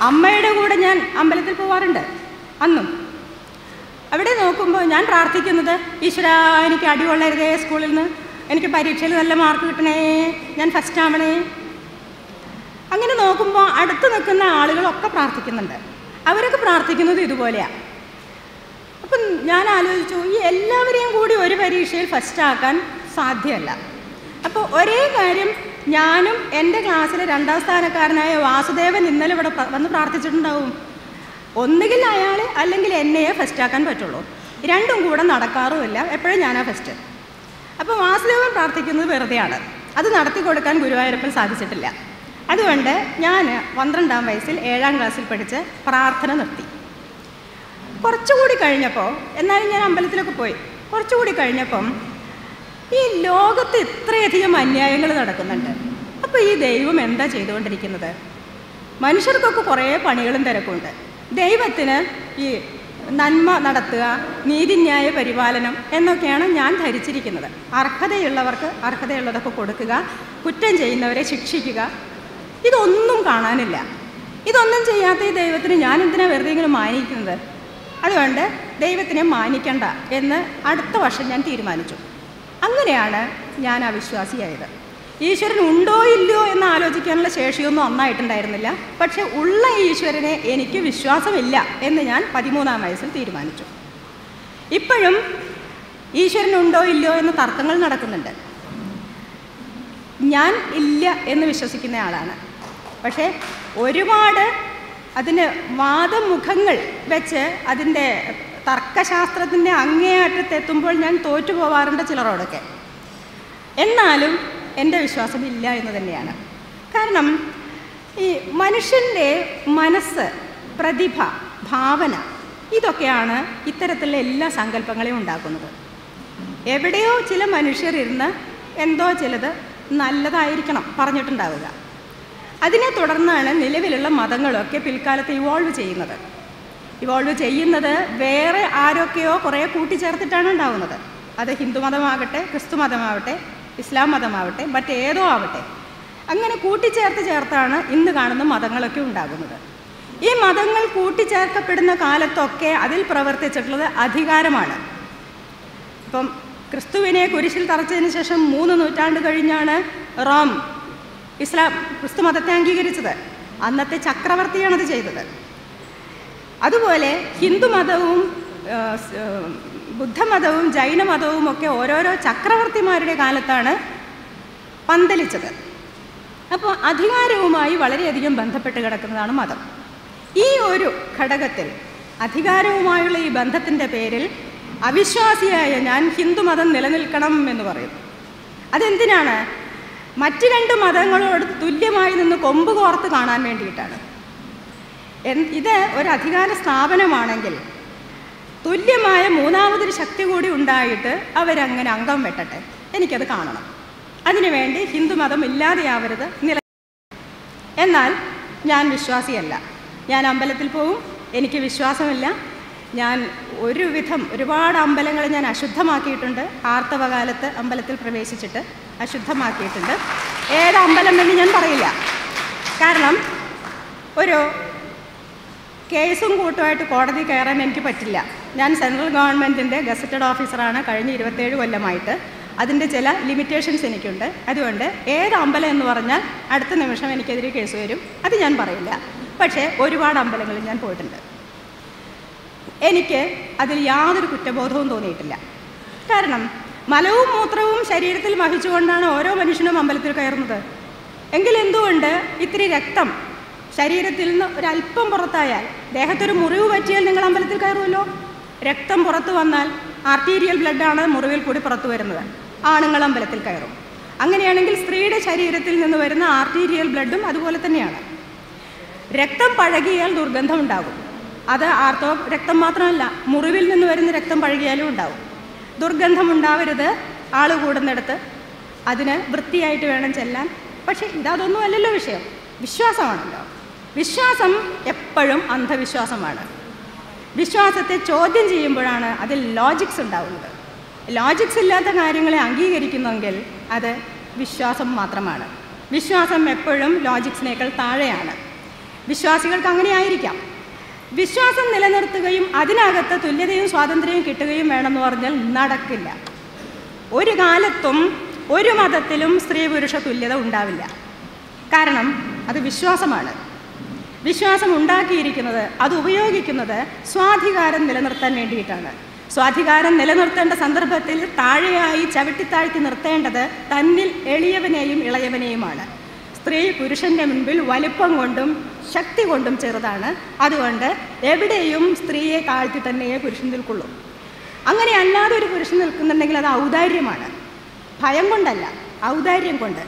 അമ്മയുടെ കൂടെ ഞാൻ അമ്പലത്തിൽ പോവാറുണ്ട്. അന്നും. അവിടെ നോക്കുമ്പോൾ ഞാൻ പ്രാർത്ഥിക്കുന്നത് ഈശ്വര എനിക്ക് അടി കൊള്ളരുതേ സ്കൂളിൽ നിന്ന് എനിക്ക് പരീക്ഷയിൽ നല്ല മാർക്ക് കിട്ടണേ. ഞാൻ ഫസ്റ്റ് ആവണേ. അങ്ങനെ നോക്കുമ്പോൾ അടുത്ത് നിൽക്കുന്ന ആളുകളൊക്കെ പ്രാർത്ഥിക്കുന്നുണ്ട്. അവരൊക്കെ പ്രാർത്ഥിക്കുന്നത് ഇതുപോലെയാണ് അപ്പം ഞാൻ ആലോചിച്ചു ഈ എല്ലാവരെയും കൂടി ഒരു പരീക്ഷയിൽ ഫസ്റ്റ് ആക്കാൻ സാധ്യമല്ല. അപ്പോൾ ഒരേ കാര്യം ഞാനും എന്റെ ക്ലാസ്സിലെ രണ്ടാം സ്ഥാനക്കാരനായ വാസുദേവൻ ഇന്നലെ ഇവിടെ വന്ന് പ്രാർത്ഥിച്ചിട്ടുണ്ടാവും. ഒന്നുകിൽ അയാൾ അല്ലെങ്കിൽ എന്നെയെ ഫസ്റ്റ് ആക്കാൻ പറ്റുള്ളൂ. രണ്ടും കൂടെ നടക്കാറുമില്ല. എപ്പോഴും ഞാനാ ഫസ്റ്റ് അപ്പോൾ വാസുദേവൻ പ്രാർത്ഥിക്കുന്നത് വെറുതെയാണ്. അത് നടത്തി കൊടുക്കാൻ ഗുരുവായൂരപ്പൻ സാധിച്ചിട്ടില്ല. അതുകൊണ്ട് ഞാൻ പന്ത്രണ്ടാം വയസ്സിൽ ഏഴാം ക്ലാസ്സിൽ പഠിച്ച് പ്രാർത്ഥന നിർത്തി. കുറച്ചുകൂടി കഴിഞ്ഞപ്പോൾ എന്നാലും ഞാൻ അമ്പലത്തിലൊക്കെ പോയി. കുറച്ചുകൂടി കഴിഞ്ഞപ്പം ഈ ലോകത്ത് ഇത്രയധികം അന്യായങ്ങൾ നടക്കുന്നുണ്ട്. അപ്പോൾ ഈ ദൈവം എന്താ ചെയ്തുകൊണ്ടിരിക്കുന്നത്? മനുഷ്യർക്കൊക്കെ കുറേ പണികളും തിരക്കുണ്ട്. ദൈവത്തിന് ഈ നന്മ നടത്തുക നീതിന്യായ പരിപാലനം എന്നൊക്കെയാണ് ഞാൻ ധരിച്ചിരിക്കുന്നത്. അർഹതയുള്ളവർക്ക് അർഹതയുള്ളതൊക്കെ കൊടുക്കുക കുറ്റം ചെയ്യുന്നവരെ ശിക്ഷിക്കുക. ഇതൊന്നും കാണാനില്ല. ഇതൊന്നും ചെയ്യാത്ത ഈ ദൈവത്തിന് ഞാൻ എന്തിനാണ് വെറുതെ ഇങ്ങനെ മാനിക്കുന്നത്? അതുകൊണ്ട് ദൈവത്തിനെ മാനിക്കണ്ട എന്ന് അടുത്ത വർഷം ഞാൻ തീരുമാനിച്ചു. അങ്ങനെയാണ് ഞാൻ അവിശ്വാസിയായത്. ഈശ്വരൻ ഉണ്ടോ ഇല്ലയോ എന്ന് ആലോചിക്കാനുള്ള ശേഷിയൊന്നും അന്നായിട്ടുണ്ടായിരുന്നില്ല പക്ഷെ ഉള്ള ഈശ്വരനെ എനിക്ക് വിശ്വാസമില്ല എന്ന് ഞാൻ പതിമൂന്നാം വയസ്സിൽ തീരുമാനിച്ചു. ഇപ്പോഴും ഈശ്വരൻ ഉണ്ടോ ഇല്ലയോ എന്ന് തർക്കങ്ങൾ നടക്കുന്നുണ്ട്. ഞാൻ ഇല്ല എന്ന് വിശ്വസിക്കുന്ന ആളാണ്. പക്ഷേ ഒരുപാട് അതിന് വാദമുഖങ്ങൾ വെച്ച് അതിന്റെ തർക്കശാസ്ത്രത്തിന്റെ അങ്ങേയറ്റത്തെത്തുമ്പോൾ ഞാൻ തോറ്റു പോവാറുണ്ട് ചിലരോടൊക്കെ. എന്നാലും എന്റെ വിശ്വാസം ഇല്ല എന്ന് തന്നെയാണ്. കാരണം ഈ മനുഷ്യന്റെ മനസ്സ് പ്രതിഭ ഭാവന ഇതൊക്കെയാണ് ഇത്തരത്തിലുള്ള എല്ലാ സങ്കല്പങ്ങളെയും ഉണ്ടാക്കുന്നത്. എവിടെയോ ചില മനുഷ്യരിരുന്ന് എന്തോ ചിലത് നല്ലതായിരിക്കണം പറഞ്ഞിട്ടുണ്ടാവുക. അതിനെ തുടർന്നാണ് നിലവിലുള്ള മതങ്ങളൊക്കെ പിൽക്കാലത്ത് ഇവോൾവ് ചെയ്യുന്നത്. ഇവോൾവ് ചെയ്യുന്നത് വേറെ ആരൊക്കെയോ കുറേ കൂട്ടിച്ചേർത്തിട്ടാണ് ഉണ്ടാവുന്നത്. അത് ഹിന്ദു മതമാകട്ടെ ക്രിസ്തു മതമാവട്ടെ ഇസ്ലാം മതമാവട്ടെ മറ്റേതോ ആവട്ടെ. അങ്ങനെ കൂട്ടിച്ചേർത്ത് ചേർത്താണ് ഇന്ന് കാണുന്ന മതങ്ങളൊക്കെ ഉണ്ടാകുന്നത്. ഈ മതങ്ങൾ കൂട്ടിച്ചേർക്കപ്പെടുന്ന കാലത്തൊക്കെ അതിൽ പ്രവർത്തിച്ചിട്ടുള്ളത് അധികാരമാണ്. ഇപ്പം ക്രിസ്തുവിനെ കുരിശിൽ തറച്ചതിന് ശേഷം മൂന്ന് നൂറ്റാണ്ട് കഴിഞ്ഞാണ് റോം ഇസ്ലാം ക്രിസ്തു മതത്തെ അംഗീകരിച്ചത്. അന്നത്തെ ചക്രവർത്തിയാണത് ചെയ്തത്. അതുപോലെ ഹിന്ദുമതവും ബുദ്ധമതവും ജൈനമതവും ഒക്കെ ഓരോരോ ചക്രവർത്തിമാരുടെ കാലത്താണ് പന്തലിച്ചത്. അപ്പോൾ അധികാരവുമായി വളരെയധികം ബന്ധപ്പെട്ട് കിടക്കുന്നതാണ് മതം. ഈ ഒരു ഘടകത്തിൽ അധികാരവുമായുള്ള ഈ ബന്ധത്തിന്റെ പേരിൽ അവിശ്വാസിയായ ഞാൻ ഹിന്ദുമതം നിലനിൽക്കണം എന്ന് പറയും. അതെന്തിനാണ്? മറ്റ് രണ്ട് മതങ്ങളോട് തുല്യമായി നിന്ന് കൊമ്പ് കോർത്ത് കാണാൻ വേണ്ടിയിട്ടാണ്. ഇത് ഒരു അധികാര സ്ഥാപനമാണെങ്കിൽ തുല്യമായ മൂന്നാമതൊരു ശക്തി കൂടി ഉണ്ടായിട്ട് അവരങ്ങനെ അംഗം വെട്ടട്ടെ. എനിക്കത് കാണണം. അതിനുവേണ്ടി ഹിന്ദുമതം ഇല്ലാതെയാവരുത് നില എന്നാൽ ഞാൻ വിശ്വാസിയല്ല. ഞാൻ അമ്പലത്തിൽ പോവും. എനിക്ക് വിശ്വാസമില്ല. ഞാൻ ഒരുവിധം ഒരുപാട് അമ്പലങ്ങൾ ഞാൻ അശുദ്ധമാക്കിയിട്ടുണ്ട്. ആർത്തവകാലത്ത് അമ്പലത്തിൽ പ്രവേശിച്ചിട്ട് അശുദ്ധമാക്കിയിട്ടുണ്ട്. ഏത് അമ്പലം എന്ന് ഞാൻ പറയില്ല. കാരണം ഒരു കേസും കൂട്ടുമായിട്ട് കോടതി കയറാൻ എനിക്ക് പറ്റില്ല. ഞാൻ സെൻട്രൽ ഗവൺമെന്റിന്റെ ഗസറ്റഡ് ഓഫീസറാണ് കഴിഞ്ഞ ഇരുപത്തേഴ് കൊല്ലമായിട്ട്. അതിന്റെ ചില ലിമിറ്റേഷൻസ് എനിക്കുണ്ട്. അതുകൊണ്ട് ഏത് അമ്പലം എന്ന് പറഞ്ഞാൽ അടുത്ത നിമിഷം എനിക്കെതിരെ കേസ് വരും. അത് ഞാൻ പറയില്ല. പക്ഷേ ഒരുപാട് അമ്പലങ്ങളിൽ ഞാൻ പോയിട്ടുണ്ട്. എനിക്ക് അതിൽ യാതൊരു കുറ്റബോധവും തോന്നിയിട്ടില്ല. കാരണം മലവും മൂത്രവും ശരീരത്തിൽ വഹിച്ചുകൊണ്ടാണ് ഓരോ മനുഷ്യനും അമ്പലത്തിൽ കയറുന്നത്. എങ്കിൽ എന്തുകൊണ്ട് ഇത്തിരി രക്തം ശരീരത്തിൽ നിന്ന് ഒരല്പം പുറത്തായാൽ ദേഹത്തൊരു മുറിവ് പറ്റിയാൽ നിങ്ങൾ അമ്പലത്തിൽ കയറുമല്ലോ? രക്തം പുറത്തു വന്നാൽ ആർട്ടീരിയൽ ബ്ലഡാണ് മുറിവിൽ കൂടി പുറത്തു വരുന്നത്. ആണുങ്ങൾ അമ്പലത്തിൽ കയറും. അങ്ങനെയാണെങ്കിൽ സ്ത്രീയുടെ ശരീരത്തിൽ നിന്ന് വരുന്ന ആർട്ടീരിയൽ ബ്ലഡും അതുപോലെ തന്നെയാണ്. രക്തം പഴകിയാൽ ദുർഗന്ധം ഉണ്ടാകും. അത് ആർത്തോ രക്തം മാത്രമല്ല മുറിവിൽ നിന്ന് വരുന്ന രക്തം പഴകിയാലും ഉണ്ടാകും. ദുർഗന്ധം ഉണ്ടാവരുത്. ആൾ കൂടുന്നിടത്ത് അതിന് വൃത്തിയായിട്ട് വേണം ചെല്ലാൻ. പക്ഷേ ഇതതൊന്നും അല്ലല്ലോ വിഷയം. വിശ്വാസമാണല്ലോ. വിശ്വാസം എപ്പോഴും അന്ധവിശ്വാസമാണ്. വിശ്വാസത്തെ ചോദ്യം ചെയ്യുമ്പോഴാണ് അതിൽ ലോജിക്സ് ഉണ്ടാവുന്നത്. ലോജിക്സ് ഇല്ലാത്ത കാര്യങ്ങളെ അംഗീകരിക്കുന്നെങ്കിൽ അത് വിശ്വാസം മാത്രമാണ്. വിശ്വാസം എപ്പോഴും ലോജിക്സിനേക്കാൾ താഴെയാണ്. വിശ്വാസികൾക്ക് അങ്ങനെ ആയിരിക്കാം. വിശ്വാസം നിലനിർത്തുകയും അതിനകത്ത് തുല്യതയും സ്വാതന്ത്ര്യവും കിട്ടുകയും വേണമെന്ന് പറഞ്ഞാൽ നടക്കില്ല. ഒരു കാലത്തും ഒരു മതത്തിലും സ്ത്രീ പുരുഷ തുല്യത ഉണ്ടാവില്ല. കാരണം അത് വിശ്വാസമാണ്. വിശ്വാസം ഉണ്ടാക്കിയിരിക്കുന്നത് അത് ഉപയോഗിക്കുന്നത് സ്വാധികാരം നിലനിർത്താൻ വേണ്ടിയിട്ടാണ്. സ്വാധികാരം നിലനിർത്തേണ്ട സന്ദർഭത്തിൽ താഴെയായി ചവിട്ടിത്താഴ്ത്തി നിർത്തേണ്ടത് തന്നിൽ എളിയവനെയും ഇളയവനെയുമാണ്. സ്ത്രീ പുരുഷന്റെ മുൻപിൽ വലിപ്പം കൊണ്ടും ശക്തി കൊണ്ടും ചെറുതാണ്. അതുകൊണ്ട് എവിടെയും സ്ത്രീയെ താഴ്ത്തി തന്നെയേ പുരുഷൻ നിൽക്കുള്ളൂ. അങ്ങനെ അല്ലാതെ ഒരു പുരുഷൻ നിൽക്കുന്നുണ്ടെങ്കിൽ അത് ഔദാര്യമാണ്. ഭയം കൊണ്ടല്ല ഔദാര്യം കൊണ്ട്.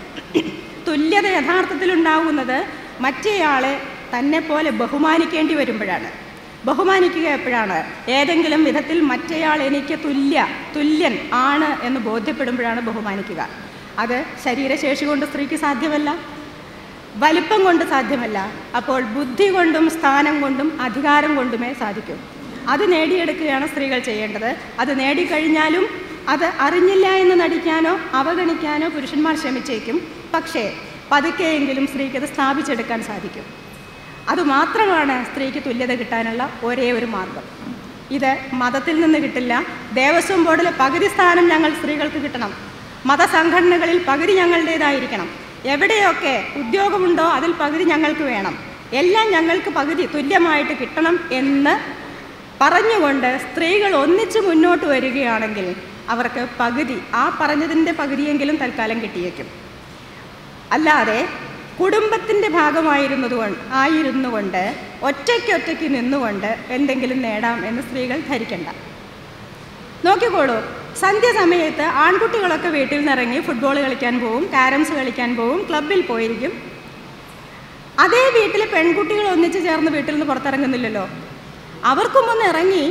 തുല്യത യഥാർത്ഥത്തിൽ ഉണ്ടാകുന്നത് മറ്റേയാളെ തന്നെ പോലെ ബഹുമാനിക്കേണ്ടി വരുമ്പോഴാണ്. ബഹുമാനിക്കുക എപ്പോഴാണ്? ഏതെങ്കിലും വിധത്തിൽ മറ്റേയാൾ എനിക്ക് തുല്യ തുല്യൻ ആണ് എന്ന് ബോധ്യപ്പെടുമ്പോഴാണ് ബഹുമാനിക്കുക. അത് ശരീരശേഷി കൊണ്ട് സ്ത്രീക്ക് സാധ്യമല്ല വലിപ്പം കൊണ്ട് സാധ്യമല്ല അപ്പോൾ ബുദ്ധി കൊണ്ടും സ്ഥാനം കൊണ്ടും അധികാരം കൊണ്ടുമേ സാധിക്കും. അത് നേടിയെടുക്കുകയാണ് സ്ത്രീകൾ ചെയ്യേണ്ടത്. അത് നേടിക്കഴിഞ്ഞാലും അത് അറിഞ്ഞില്ല എന്ന് നടിക്കാനോ അവഗണിക്കാനോ പുരുഷന്മാർ ശ്രമിച്ചേക്കും. പക്ഷേ പതുക്കെയെങ്കിലും സ്ത്രീക്ക് അത് സ്ഥാപിച്ചെടുക്കാൻ സാധിക്കും. അതുമാത്രമാണ് സ്ത്രീക്ക് തുല്യത കിട്ടാനുള്ള ഒരേ ഒരു മാർഗം. ഇത് മതത്തിൽ നിന്ന് കിട്ടില്ല. ദേവസ്വം ബോർഡിൽ പകുതി സ്ഥാനം ഞങ്ങൾ സ്ത്രീകൾക്ക് കിട്ടണം. മതസംഘടനകളിൽ പകുതി ഞങ്ങളുടേതായിരിക്കണം. എവിടെയൊക്കെ ഉദ്യോഗമുണ്ടോ അതിൽ പകുതി ഞങ്ങൾക്ക് വേണം. എല്ലാം ഞങ്ങൾക്ക് പകുതി തുല്യമായിട്ട് കിട്ടണം എന്ന് പറഞ്ഞുകൊണ്ട് സ്ത്രീകൾ ഒന്നിച്ച് മുന്നോട്ട് വരികയാണെങ്കിൽ അവർക്ക് പകുതി ആ പറഞ്ഞതിന്റെ പകുതിയെങ്കിലും തൽക്കാലം കിട്ടിയേക്കും അല്ലാതെ കുടുംബത്തിന്റെ ഭാഗമായിരുന്നത് ആയിരുന്നുകൊണ്ട് ആയിരുന്നു കൊണ്ട് ഒറ്റയ്ക്കൊറ്റയ്ക്ക് നിന്നുകൊണ്ട് എന്തെങ്കിലും നേടാം എന്ന് സ്ത്രീകൾ ധരിക്കണ്ട. നോക്കിക്കോളൂ സന്ധ്യ സമയത്ത് ആൺകുട്ടികളൊക്കെ വീട്ടിൽ നിന്നിറങ്ങി ഫുട്ബോൾ കളിക്കാൻ പോവും കാരംസ് കളിക്കാൻ പോവും ക്ലബിൽ പോയിരിക്കും. അതേ വീട്ടിൽ പെൺകുട്ടികൾ ഒന്നിച്ച് ചേർന്ന് വീട്ടിൽ നിന്ന് പുറത്തിറങ്ങുന്നില്ലല്ലോ. അവർക്കും ഒന്ന് ഇറങ്ങി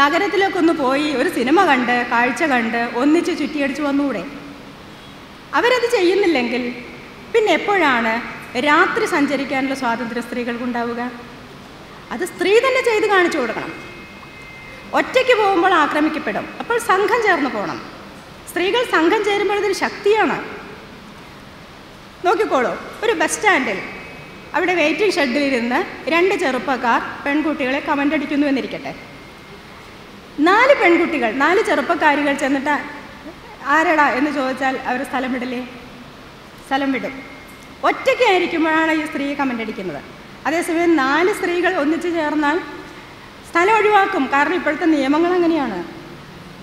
നഗരത്തിലൊക്കെ ഒന്ന് പോയി ഒരു സിനിമ കണ്ട് കാഴ്ച കണ്ട് ഒന്നിച്ച് ചുറ്റിയടിച്ച് വന്നുകൂടെ അവരത് ചെയ്യുന്നില്ലെങ്കിൽ പിന്നെ എപ്പോഴാണ് രാത്രി സഞ്ചരിക്കാനുള്ള സ്വാതന്ത്ര്യം സ്ത്രീകൾക്കുണ്ടാവുക? അത് സ്ത്രീ തന്നെ ചെയ്ത് കാണിച്ചു കൊടുക്കണം. ഒറ്റയ്ക്ക് പോകുമ്പോൾ ആക്രമിക്കപ്പെടും. അപ്പോൾ സംഘം ചേർന്ന് പോകണം. സ്ത്രീകൾ സംഘം ചേരുമ്പോൾ അതൊരു ശക്തിയാണ്. നോക്കിക്കോളൂ ഒരു ബസ് സ്റ്റാൻഡിൽ അവിടെ വെയിറ്റിംഗ് ഷെഡിലിരുന്ന് രണ്ട് ചെറുപ്പക്കാർ പെൺകുട്ടികളെ കമന്റ് അടിക്കുന്നു എന്നിരിക്കട്ടെ. നാല് പെൺകുട്ടികൾ നാല് ചെറുപ്പക്കാരികൾ ചെന്നിട്ട് ആരടാ എന്ന് ചോദിച്ചാൽ അവർ സ്ഥലം സ്ഥലം വിടും. ഒറ്റയ്ക്കായിരിക്കുമ്പോഴാണ് ഈ സ്ത്രീ കമന്റ് അടിക്കുന്നത്. അതേസമയം നാല് സ്ത്രീകൾ ഒന്നിച്ചു ചേർന്നാൽ സ്ഥലം ഒഴിവാക്കും. കാരണം ഇപ്പോഴത്തെ നിയമങ്ങൾ അങ്ങനെയാണ്.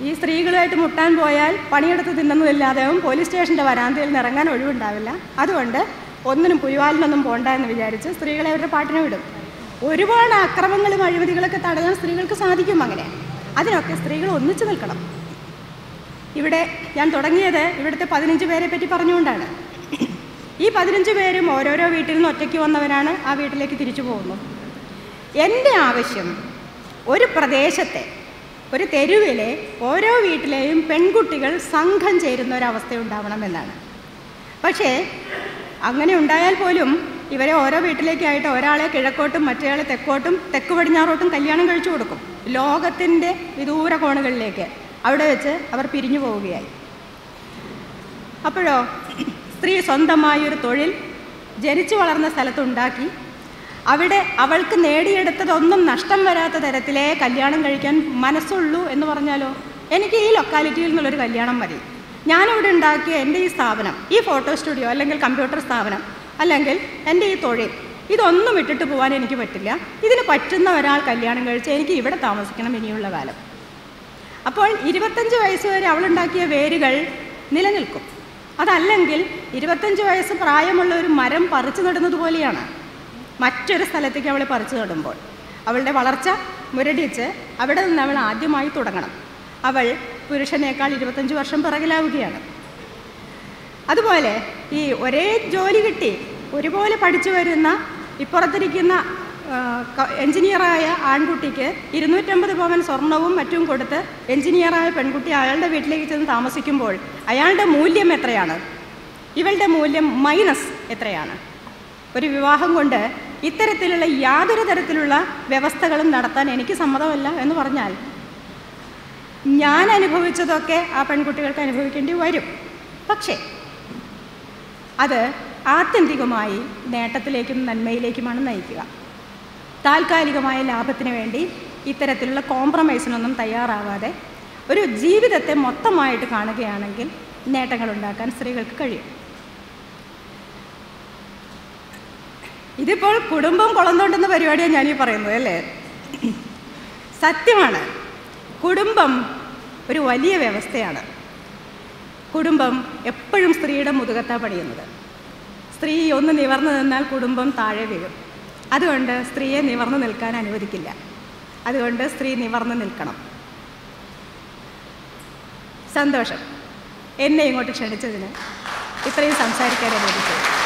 ഈ സ്ത്രീകളുമായിട്ട് മുട്ടാൻ പോയാൽ പണിയെടുത്ത് തിന്നുന്നതില്ലാതെയും പോലീസ് സ്റ്റേഷന്റെ വരാന്തയിൽ നിന്ന് ഇറങ്ങാൻ ഒഴിവുണ്ടാവില്ല. അതുകൊണ്ട് ഒന്നിനും പുലിവാലിനൊന്നും പോണ്ട എന്ന് വിചാരിച്ച് സ്ത്രീകളെ അവരുടെ പാട്ടിനെ വിടും. ഒരുപാട് അക്രമങ്ങളും അഴിമതികളൊക്കെ തടയാൻ സ്ത്രീകൾക്ക് സാധിക്കും അങ്ങനെ. അതിനൊക്കെ സ്ത്രീകൾ ഒന്നിച്ചു നിൽക്കണം. ഇവിടെ ഞാൻ തുടങ്ങിയത് ഇവിടുത്തെ പതിനഞ്ച് പേരെ പറ്റി പറഞ്ഞുകൊണ്ടാണ്. ഈ പതിനഞ്ച് പേരും ഓരോരോ വീട്ടിൽ നിന്ന് ഒറ്റയ്ക്ക് വന്നവരാണ് ആ വീട്ടിലേക്ക് തിരിച്ചു പോകുന്നു എന്റെ ആവശ്യം ഒരു പ്രദേശത്തെ ഒരു തെരുവിലെ ഓരോ വീട്ടിലെയും പെൺകുട്ടികൾ സംഘം ചേരുന്ന ഒരവസ്ഥ ഉണ്ടാവണമെന്നാണ് പക്ഷേ അങ്ങനെ ഉണ്ടായാൽ പോലും ഇവരെ ഓരോ വീട്ടിലേക്കായിട്ട് ഒരാളെ കിഴക്കോട്ടും മറ്റേയാളെ തെക്കോട്ടും തെക്ക് പടിഞ്ഞാറോട്ടും കല്യാണം കഴിച്ചു കൊടുക്കും. ലോകത്തിന്റെ വിദൂര കോണുകളിലേക്ക് അവിടെ വെച്ച് അവർ പിരിഞ്ഞു പോവുകയായി. അപ്പോഴോ? സ്ത്രീ സ്വന്തമായൊരു തൊഴിൽ ജനിച്ചു വളർന്ന സ്ഥലത്തുണ്ടാക്കി. അവിടെ അവൾക്ക് നേടിയെടുത്തതൊന്നും നഷ്ടം വരാത്ത തരത്തിലേ കല്യാണം കഴിക്കാൻ മനസ്സുള്ളൂ എന്ന് പറഞ്ഞാലോ? എനിക്ക് ഈ ലൊക്കാലിറ്റിയിൽ നിന്നുള്ളൊരു കല്യാണം മതി. ഞാനിവിടെ ഉണ്ടാക്കിയ എന്റെ ഈ സ്ഥാപനം ഈ ഫോട്ടോ സ്റ്റുഡിയോ അല്ലെങ്കിൽ കമ്പ്യൂട്ടർ സ്ഥാപനം അല്ലെങ്കിൽ എന്റെ ഈ തൊഴിൽ ഇതൊന്നും ഇട്ടിട്ട് പോകാൻ എനിക്ക് പറ്റില്ല. ഇതിന് പറ്റുന്ന ഒരാൾ കല്യാണം കഴിച്ച് എനിക്ക് ഇവിടെ താമസിക്കണം ഇനിയുള്ള കാലം. അപ്പോൾ ഇരുപത്തഞ്ച് വയസ്സ് വരെ അവളുണ്ടാക്കിയ വേരുകൾ നിലനിൽക്കും. അതല്ലെങ്കിൽ ഇരുപത്തഞ്ച് വയസ്സ് പ്രായമുള്ള ഒരു മരം പറിച്ചു നടുന്നത് പോലെയാണ് മറ്റൊരു സ്ഥലത്തേക്ക് അവൾ പറിച്ചു നടുമ്പോൾ. അവളുടെ വളർച്ച മുരടിച്ച് അവിടെ നിന്ന് അവൾ ആദ്യമായി തുടങ്ങണം. അവൾ പുരുഷനേക്കാൾ ഇരുപത്തഞ്ച് വർഷം പിറകിലാവുകയാണ്. അതുപോലെ ഈ ഒരേ ജോലി കിട്ടി ഒരുപോലെ പഠിച്ചു വരുന്ന ഇപ്പുറത്തിരിക്കുന്ന എഞ്ചിനീയറായ ആൺകുട്ടിക്ക് ഇരുന്നൂറ്റമ്പത് പവൻ സ്വർണവും മറ്റും കൊടുത്ത് എഞ്ചിനീയറായ പെൺകുട്ടി അയാളുടെ വീട്ടിലേക്ക് ചെന്ന് താമസിക്കുമ്പോൾ അയാളുടെ മൂല്യം എത്രയാണ്? ഇവളുടെ മൂല്യം മൈനസ് എത്രയാണ്? ഒരു വിവാഹം കൊണ്ട് ഇത്തരത്തിലുള്ള യാതൊരു തരത്തിലുള്ള വ്യവസ്ഥകളും നടത്താൻ എനിക്ക് സമ്മതമല്ല എന്ന് പറഞ്ഞാൽ ഞാൻ അനുഭവിച്ചതൊക്കെ ആ പെൺകുട്ടികൾക്ക് അനുഭവിക്കേണ്ടി വരും. പക്ഷേ അത് ആത്യന്തികമായി നേട്ടത്തിലേക്കും നന്മയിലേക്കുമാണ് നയിക്കുക. താൽക്കാലികമായ ലാഭത്തിന് വേണ്ടി ഇത്തരത്തിലുള്ള കോംപ്രമൈസിനൊന്നും തയ്യാറാവാതെ ഒരു ജീവിതത്തെ മൊത്തമായിട്ട് കാണുകയാണെങ്കിൽ നേട്ടങ്ങൾ ഉണ്ടാക്കാൻ സ്ത്രീകൾക്ക് കഴിയും. ഇതിപ്പോൾ കുടുംബം കുളം തോണ്ടുന്ന പരിപാടിയാണ് ഞാനീ പറയുന്നത് അല്ലേ? സത്യമാണ് കുടുംബം ഒരു വലിയ വ്യവസ്ഥയാണ്. കുടുംബം എപ്പോഴും സ്ത്രീയുടെ മുതുകത്താ പണിയുന്നത്. സ്ത്രീ ഒന്ന് നിവർന്നു നിന്നാൽ കുടുംബം താഴെ വീഴും. അതുകൊണ്ട് സ്ത്രീയെ നിവർന്നു നിൽക്കാൻ അനുവദിക്കില്ല. അതുകൊണ്ട് സ്ത്രീ നിവർന്നു നിൽക്കണം. സന്തോഷം. എന്നെ ഇങ്ങോട്ട് ക്ഷണിച്ചതിന് ഇത്രയും സംസാരിക്കാൻ അനുവദിച്ചത്